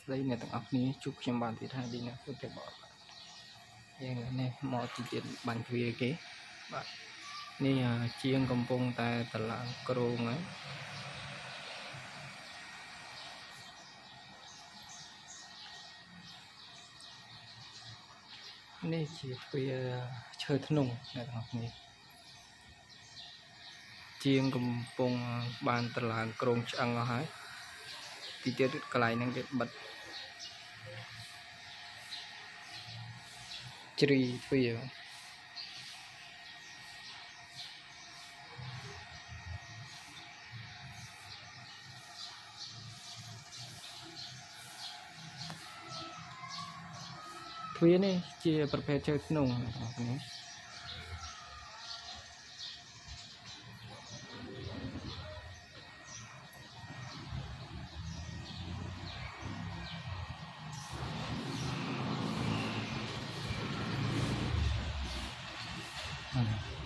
ស្ដីអ្នកទាំងអស់គ្នាជួបខ្ញុំបានទីថាឌីណាហ្វុតបលបាទយើងនេះមកទីទៀតបាញ់ទ្វារគេបាទនេះអាជាងកំពុងតែតឡើងក្រងហើយនេះជាទ្វារឈើធ្នង់អ្នកទាំងអស់គ្នាជាងកំពុងបានតឡើងក្រងឆ្អឹងអស់ហើយ ទីទៀតកន្លែងហ្នឹងគេបិទជ្រីទ្វារទ្វារនេះជាប្រភេទឈើធ្នង់អ្នកន រគ្នា